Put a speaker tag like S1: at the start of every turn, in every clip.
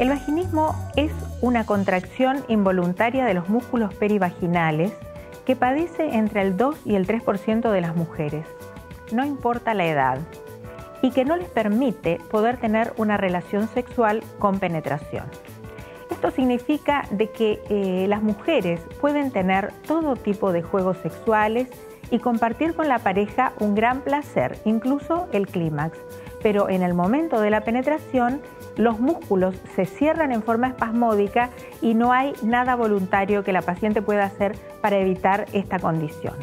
S1: El vaginismo es una contracción involuntaria de los músculos perivaginales que padece entre el 2 y el 3% de las mujeres, no importa la edad, y que no les permite poder tener una relación sexual con penetración. Esto significa de que eh, las mujeres pueden tener todo tipo de juegos sexuales y compartir con la pareja un gran placer, incluso el clímax, pero en el momento de la penetración los músculos se cierran en forma espasmódica y no hay nada voluntario que la paciente pueda hacer para evitar esta condición.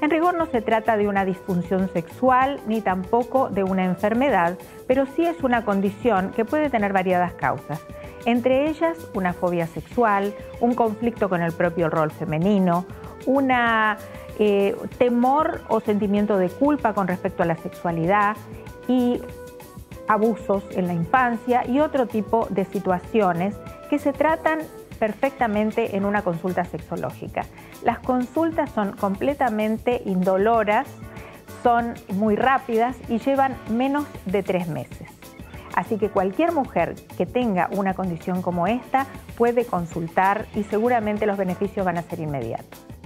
S1: En rigor no se trata de una disfunción sexual ni tampoco de una enfermedad, pero sí es una condición que puede tener variadas causas, entre ellas una fobia sexual, un conflicto con el propio rol femenino, un eh, temor o sentimiento de culpa con respecto a la sexualidad y abusos en la infancia y otro tipo de situaciones que se tratan perfectamente en una consulta sexológica. Las consultas son completamente indoloras, son muy rápidas y llevan menos de tres meses. Así que cualquier mujer que tenga una condición como esta puede consultar y seguramente los beneficios van a ser inmediatos.